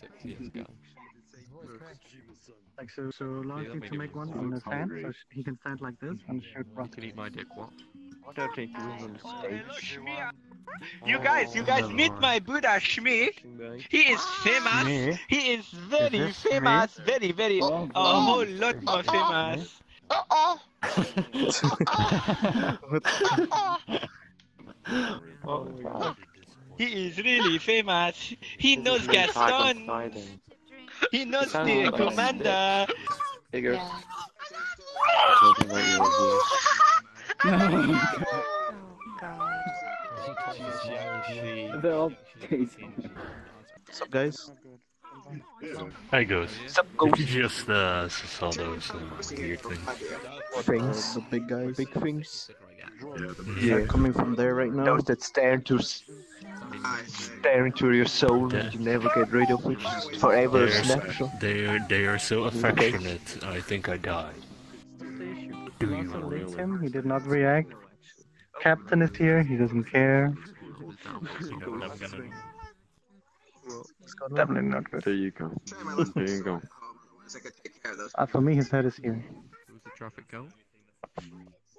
Six years ago. Like so, so allow Yeah, him that to make one on his hand, so he can stand like this and shoot rock. Can eat my dick, what? Why don't they do it on stage? You guys, you guys meet my Buddha Shmi. He is famous. He is very this Shmi? famous. Very, very, a whole lot more famous. He is really famous. He knows Gaston. He knows the like a commander. Figure. Talking about you They're all What's up, guys? Hi guys. Sup, Did you just uh, saw those uh, weird things? Things, the big guys. Big things. They're coming from there right now. Those that stare into stare into your soul and you never get rid of it. Just forever They're, snapshot. they are they are so affectionate. I think I died. Do you Also really? him. He did not react. Captain is here. He doesn't care. You know what I'm gonna? Definitely not good. There you go. There you go. Uh, for me, his head is here. Who's the traffic cone?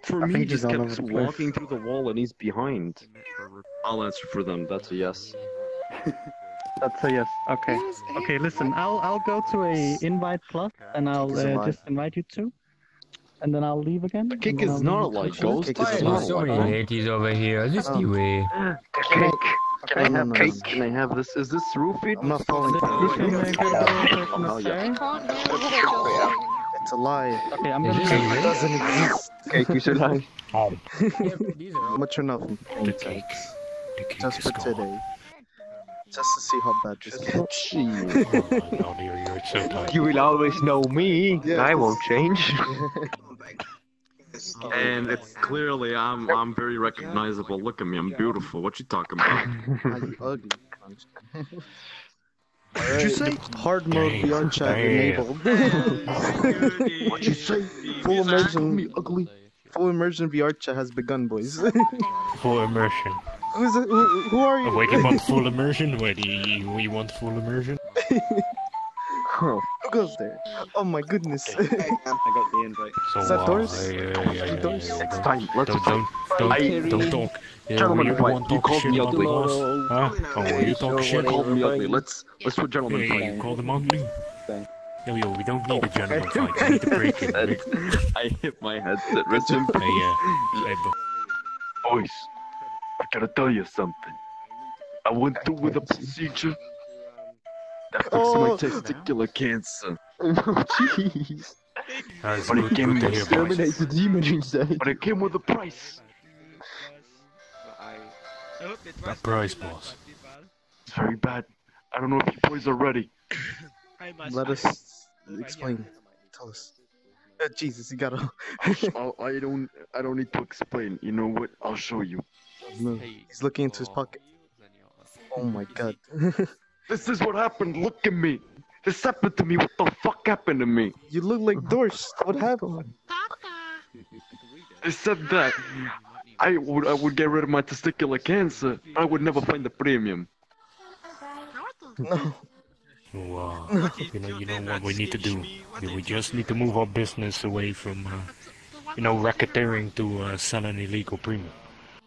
For I me, think he just he's all kept over the place. walking through the wall and he's behind. Submit for a re- I'll answer for them. That's a yes. That's a yes. Okay. Okay. Listen, I'll I'll go to a invite plus, and I'll uh, just invite you two, and then I'll leave again. The Kick is not leave like. Ghost. Kick is is not not like like ladies over here. Just you wait. Cake. Can I have cake? Can I have this? Is this roofied? I'm not falling for can it. go to the person Oh, yeah. It's a lie. Okay, I'm gonna it leave. It doesn't exist. Cake is a lie. These are Much or nothing. The cake. The cake Just is for gone. today. Just to see how bad this gets. Oh, no, you're, you're so tired. You will always know me. Yeah, I won't change. And it's clearly I'm I'm very recognizable. Look at me, I'm beautiful. What you talking about? Ah, you ugly. Did you say hard mode Damn, beyond chat damn. enabled? What you say? Full immersion, Me ugly. full immersion VR chat has begun, boys. Full immersion. Who's it, who, who are you? Wait, you want full immersion? Wait, you, you want full immersion? Oh, who goes there? Oh my goodness. I got the invite. So, Is that uh, Doris? yeah, yeah, yeah, yeah, Doris? yeah, Next don't- time, let's Don't, don't, don't, I- don't talk. Yeah, Gentlemen, you fight. want You called me ugly. the boss? Huh? Oh, you talk You shit? called me ugly. Let's let's do a gentleman Hey, fight. you called him ugly? Yo, yo, we don't need a gentleman fight. We need to break it. Hey, I hit my headset. Rest in peace. uh, hey, but Boys, I gotta tell you something. I went through with a procedure that fixed my Oh. testicular cancer. Jeez. that's But it good, gave good me to hear, boys. Exterminate the demon inside. But it came with a price. I hope it was That price, boss. It's very bad. I don't know if you boys are ready. Let us explain. Tell us. Uh, Jesus, you gotta. I'll, I don't. I don't need to explain. You know what? I'll show you. No, He's looking into his pocket. Oh my god. This is what happened. Look at me. This happened to me. What the fuck happened to me? you look like Dorst. What happened? They said that I would. I would get rid of my testicular cancer. I would never find the premium. No. Wow. You know, you know what we need to do? We just need to move our business away from, uh, you know, racketeering to uh, selling illegal premium.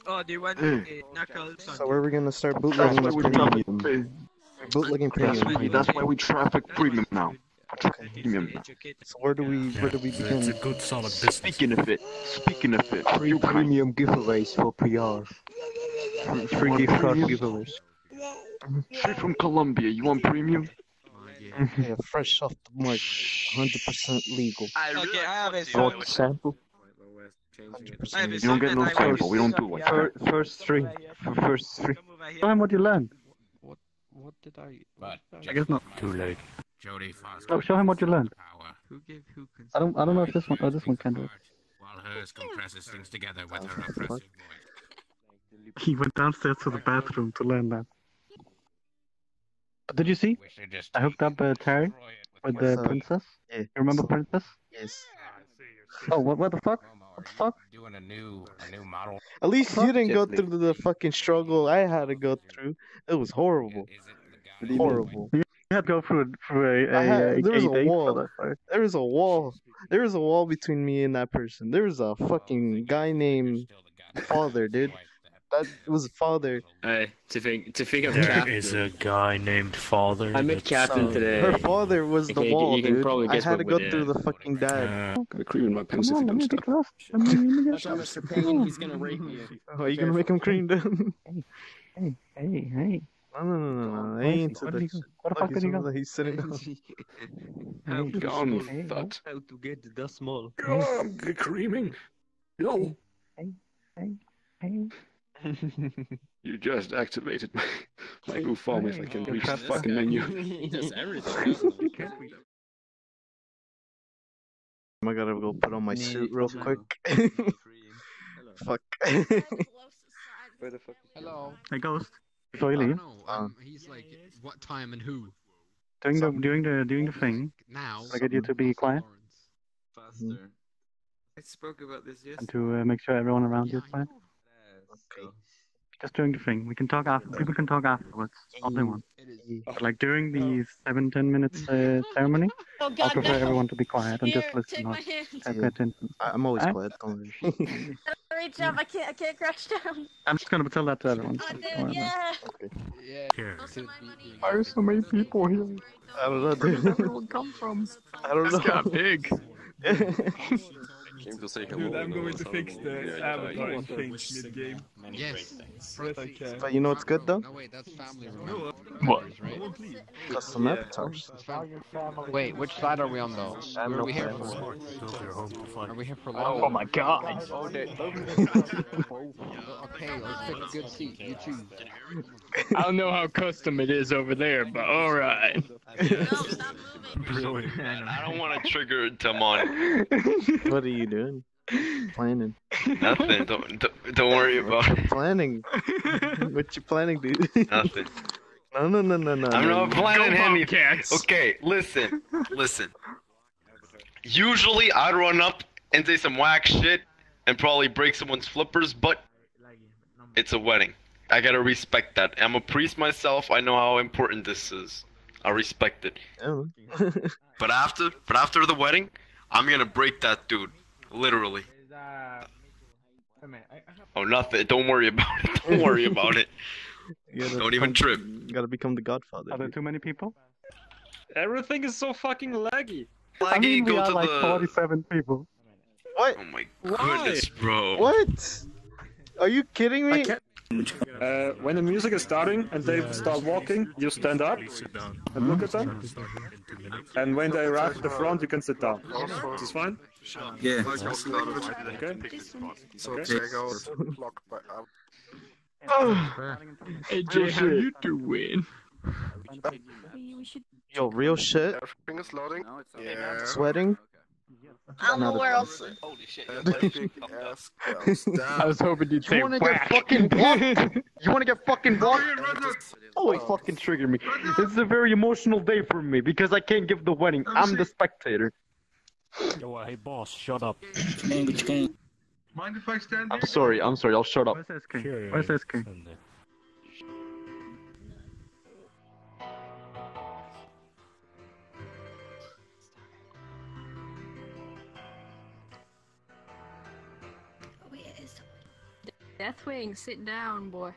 Oh, they want Hey. the knuckles So where are we gonna start That's bootlegging why the we traffic. premium? That's why, premium. that's why we traffic premium now. educated, Premium So where do we where do we it's, a- it's a begin? good, solid business. Speaking of it, speaking of it, Free premium giveaways for PR. Free want gift card premium? giveaways. straight from Colombia. You want premium? Yeah, fresh off the mark, 100% legal. Okay, I have a Want the sample? I have You don't get no I sample. We don't do sing. like that. First three. First three. Tell over him what you learned. What, what did I... But I guess not. Too late. Jodie Foster. Oh, show him what you learned. Power. Who gave who consent? I don't. I don't know if this one. Oh, this one can do it. While hers compresses things together with her Oh, oppressive voice. He went downstairs to the bathroom to learn that. But did you see? We should just I hooked up uh, Terry with with the So- princess. Yeah. You remember princess? Yes. Oh, what? What the fuck? Momo, What the are fuck? you Doing a new, a new model. At least you didn't go through the fucking struggle I had to go through. It was horrible. Is it? Horrible. You had to go through through a, I a, had- a there was gay a wall. that. There was a wall. There was a wall between me and that person. There was a oh, fucking guy named Father, dude. That was Father. Hey, to think, to think of There Captain. is a guy named Father. I met that's- Captain So, today. Her father was the Okay, you- wall, you can dude. probably I guess had to go we through the fucking dad. Uh, Gonna cream in my pants Come if on, you let don't me stop. get lost. Let me, let Watch get out. Mr. Payne. He's gonna rape you. Oh, you gonna make him cream down? Hey, hey, hey. No, no, no, no, no. I Where is ain't he? to Where the. did he go? Where the Look, fuck he's did he over go? there, He's sitting down. Hey, Gone, hey, thought. How to get the small. I'm creaming. No. Hey, hey. You just activated my, my new form if I can Hey, reach the this fucking menu. he does everything. doesn't he? I gotta go put on my suit real quick. Fuck. Where the fuck? Hello. Hey, Ghost. Before you I don't know. Um, he's like, what time and who? doing the doing the doing the thing. Now. I get you to be quiet Faster. I spoke about this yesterday. and to uh, make sure everyone around you is quiet. Okay. Just doing the thing. We can talk after. People can talk afterwards. All they want. But like during the seven ten minutes uh, ceremony, Oh I'll prefer no. everyone to be quiet and Here, just listen. take Not my hand. pay attention. I- I'm always Huh? quiet. Don't worry. Reach up, I can't, I can't crash down. I'm just gonna tell that to everyone. I Don't did, worry yeah. Yeah. Here. Most of my money Why are so many people here? I don't know, Where did dude. everyone come from? I don't know. big. Came to say hello. Dude, I'm going to fix the you avatar die. and change mid-game. Yes. But I can. But you know what's good though? No, wait, that's family. No, What? Right? won't leave. Custom avatars. Wait, which side are we on though? Where are we here for? Build your home to fight. Are we here for long? Oh my god! Okay, let's pick a good seat. You choose. I don't know how custom it is over there, but alright. No, stop moving. I don't want to trigger Damon. What are you doing? Planning. Nothing. Don't, don't don't worry about What it. planning? what you planning, dude? Nothing. No, no, no, no, no. I'm not planning Go anything. Okay, listen, listen. Usually I'd run up and say some whack shit and probably break someone's flippers, but it's a wedding. I gotta respect that. I'm a priest myself. I know how important this is. I respect it. Oh. But after, but after the wedding, I'm gonna break that dude. Literally. Oh, nothing. Don't worry about it. Don't worry about it. Gotta Don't even trip. You gotta become the Godfather. Are there dude. too many people? Everything is so fucking laggy. I mean, we go are to like the. 47 people. What? Oh my goodness, bro. What? Are you kidding me? Uh, when the music is starting and they start walking, you stand up Please sit down. and look at them. Start in two minutes. And when they arrive at the front, you can sit down. Is this fine? Yeah. Okay. So Okay. check out block by out. Hey Jay, how you doing? We should. Yo, real shit. Everything is loading. Yeah. Sweating. I don't know where else. Holy shit. Big ass girls I was hoping you'd say wanna whack. get fucking blocked? you wanna get fucking blocked? Oh, he fucking triggered me. This is a very emotional day for me because I can't give the wedding. I'm the spectator. Yo, uh, hey boss, shut up. Mind if I stand I'm sorry, I'm sorry, I'll shut up. Where's SK? Where's SK? Deathwing, sit down, boy.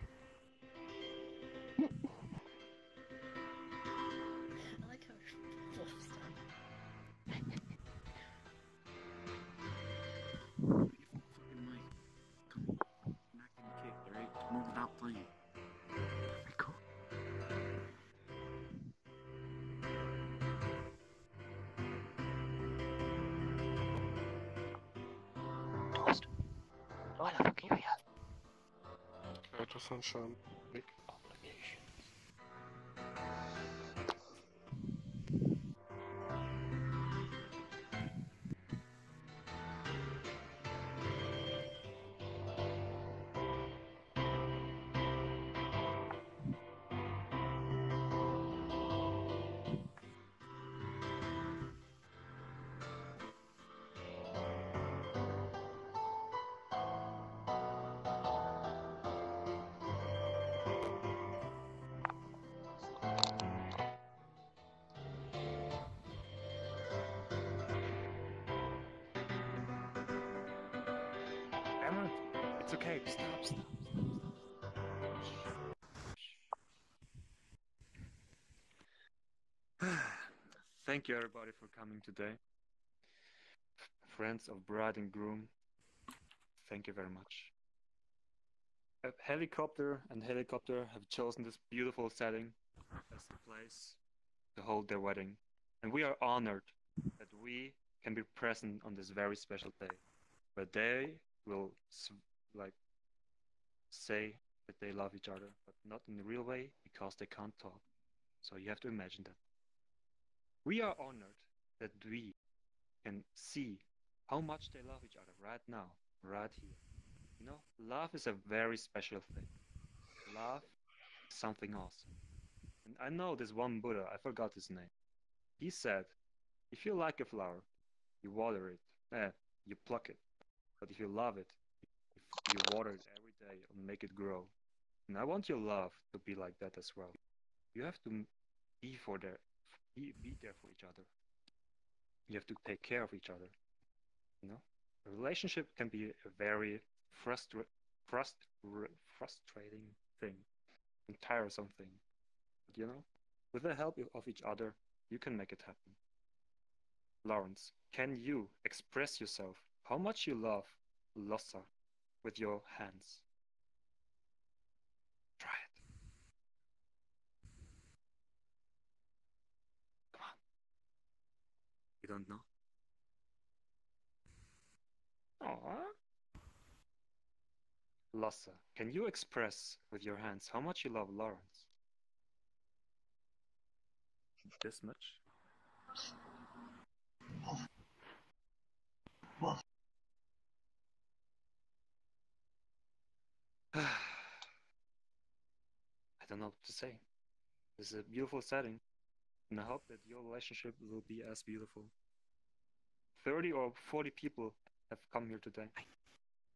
Sunshine. It's okay. Stop, stop. Thank you everybody for coming today. Friends of bride and groom, thank you very much. A helicopter and helicopter have chosen this beautiful setting as the place to hold their wedding, and we are honored that we can be present on this very special day, where they will like say that they love each other, but not in the real way because they can't talk. So you have to imagine that. We are honored that we can see how much they love each other right now, right here. You know, love is a very special thing. Love is something awesome. And I know this one Buddha, I forgot his name. He said, if you like a flower, you water it, eh, you pluck it. But if you love it, water it every day and make it grow. And I want your love to be like that as well. You have to be for there, be, be there for each other. You have to take care of each other. You know, a relationship can be a very frustra- frust- r- frustrating thing, and tiresome thing. But you know, with the help of each other, you can make it happen. Lawrence, can you express yourself how much you love Lossa with your hands? Try it. Come on. You don't know? Aww. Lossa, can you express with your hands how much you love Lawrence? This much? Don't know what to say. This is a beautiful setting, and I hope that your relationship will be as beautiful. 30 or 40 people have come here today.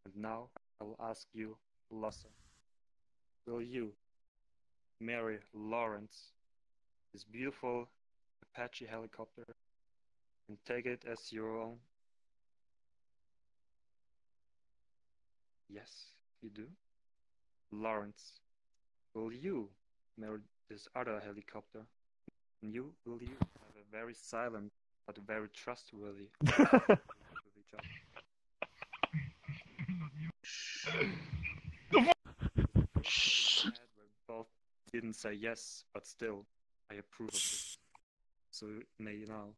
And now I will ask you, Lossa, will you marry Lawrence, this beautiful Apache helicopter, and take it as your own? Yes, you do. Lawrence, will you marry this other helicopter? And you, will you have a very silent but very trustworthy relationship with each other? Both didn't say yes, but still, I approve of this. So may you may now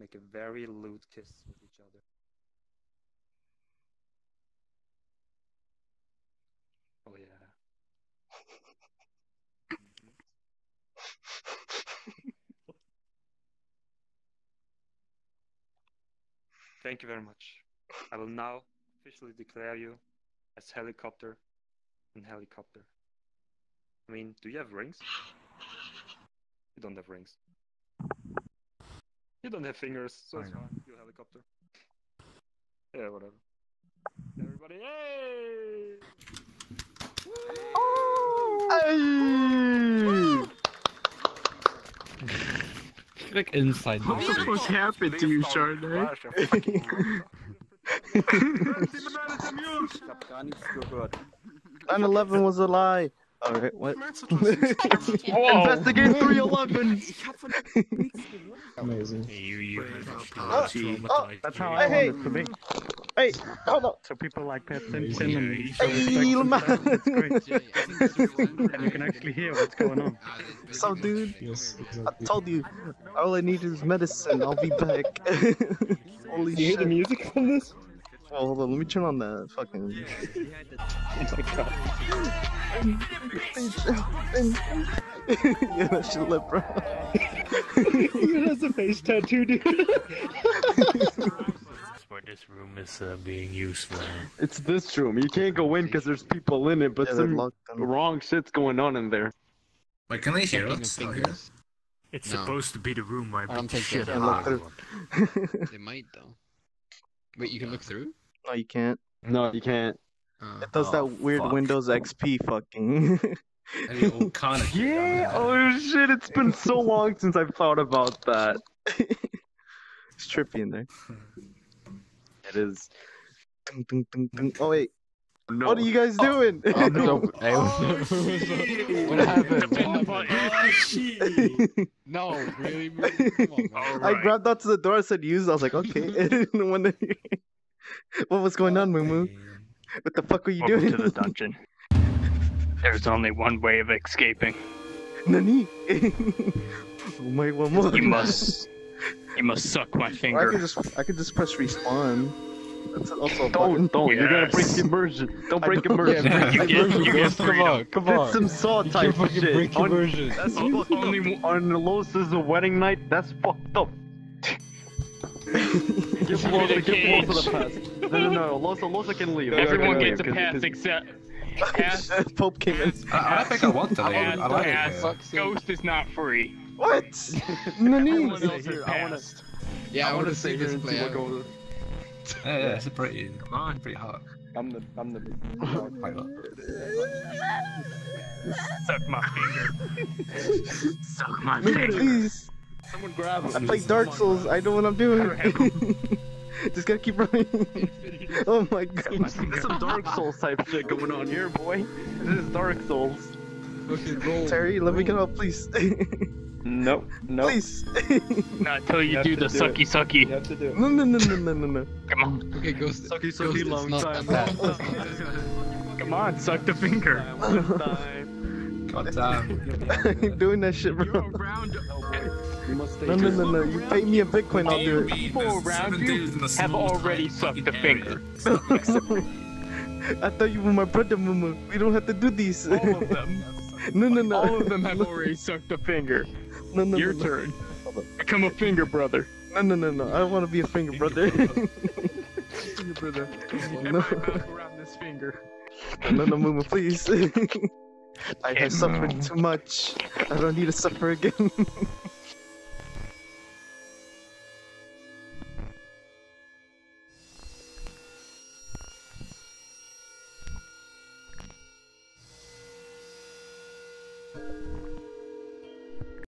make a very lewd kiss with each other. Oh yeah. Thank you very much. I will now officially declare you as helicopter and helicopter. I mean, do you have rings? You don't have rings. You don't have fingers, so it's fine. You're helicopter. Yeah, whatever. Everybody, Mm. hey! Like inside. What the fuck happened to you, Chardonnay? Ich hab gar nichts gehört. 9-11 was a lie. Alright, what? Investigate 311! Amazing. You, you Oh, oh, That's how I hey, want it to be. Hey, hold up. So people like Pat Simpson and Hey, Hey, Lamar. It's great. and you can actually hear what's going on. So, dude, Yes. I told you, all I need is medicine. I'll be back. Holy You hear shit. the music from this? Oh, hold on, let me turn on the fucking. Oh my god. yeah, that shit lit, bro. He has a face tattoo, dude. That's this room is uh, being used for. It's this room. You can't go in because there's people in it, but Yeah, some wrong shit's going on in there. Wait, can they hear Checking us the here? It's No. supposed to be the room where I I don't beat shit so. out of. They might though. Wait, you can look through? No, you can't. No, you can't. Uh, It does oh, that weird fuck. Windows XP fucking. Any old Connor shit down Yeah. Oh shit! It's been so long since I've thought about that. it's trippy in there. It is. Oh wait, no. What are you guys doing? Oh, no. Hey, what happened? no, really? I grabbed onto the door. I said use. I was like, okay. And what was going on, Moo What the fuck were you Welcome doing? to the dungeon. There's only one way of escaping. Nani? oh my one more. You must. You must suck my Or I finger. could just I could just press respawn. That's also a Don't, button. don't. You're gonna break Yes. immersion. Don't break don't- immersion. Yeah, you get, you get Come on, come Did on. some saw type fucking shit. break On- immersion. That's O- fucked up. only On the Losa's wedding night, that's fucked up. Give Shoot me Losa, the give Losa cage. the pass. No, no, no. Losa, Losa can leave. Everyone gets a pass except. Pass. Pope came in. I, I think I want to leave. I like it. Ghost is not free. What? Nani? Everyone else is I wanna- Yeah, I, I want wanna see this and play out. goes. Yeah, yeah, it's pretty. Come on, pretty hot. I'm the I'm the Quite hot. Suck my finger. Suck my Nani, finger. please. Someone grab him. I play Dark Souls. I know what I'm doing. Just gotta keep running. oh my god. There's some Dark Souls type shit going on here, boy. This is Dark Souls. Okay, roll. Terry, let me get out, please. Nope, nope. please. Not until you, You do the do sucky You sucky. have to do it. no, no, no, no, no, no, no. Come on. Okay, Ghost. Sucky, sucky, it's long time. Come on, suck the finger. Long time. God damn. I'm doing that shit, You're bro. around. You must stay No, no, no, no. You pay me a Bitcoin, I'll do it. People around you have already sucked the finger. I thought you were my brother, Mumu. We don't have to do these. All of them. no, no, no. All of them have already sucked the finger. No, no, Your no, turn. Become a finger brother. No, no, no, no. I don't want to be a finger brother. Finger brother. no, around this finger. no, no, Mumu, please. I have suffered too much. I don't need to suffer again.